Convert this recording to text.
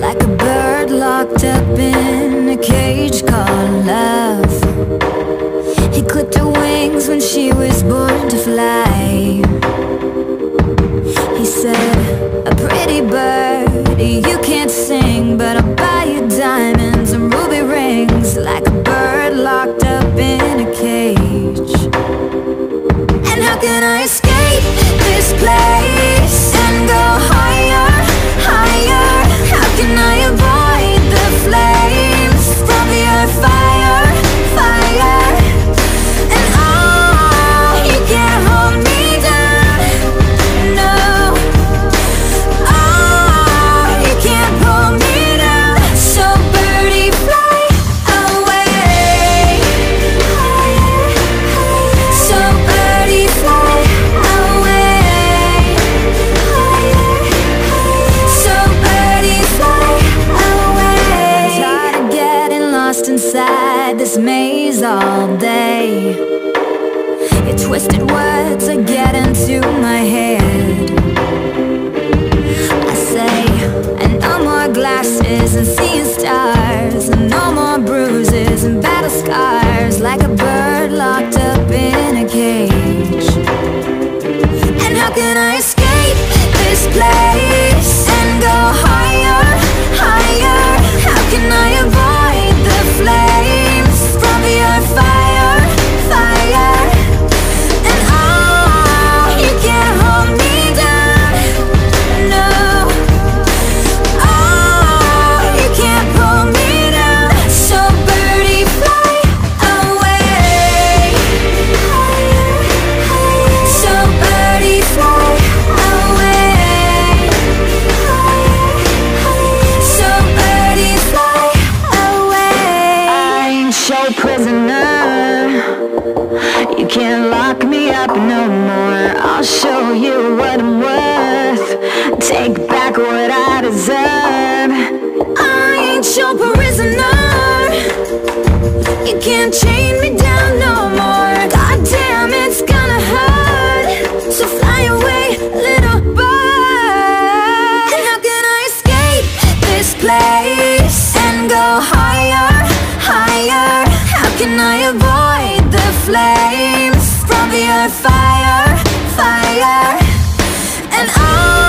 Like a bird locked up in a cage called love. He clipped her wings when she was born to fly. He said, a pretty bird, you can't sing But I'll buy you diamonds and ruby rings. Like a bird locked up in a cage. And how can I escape this place and go home? Twisted words are getting to my head I say, and no more glasses and seeing stars, and no more bruises and battle scars, like a bird locked up in a cage. And how can I escape this place up no more. I'll show you what I'm worth. Take back what I deserve. I ain't your prisoner. You can't chain me down no more. God damn it's gonna hurt So fly away little bird. And how can I escape this place And go higher, higher? How can I avoid the flame fire, fire, And I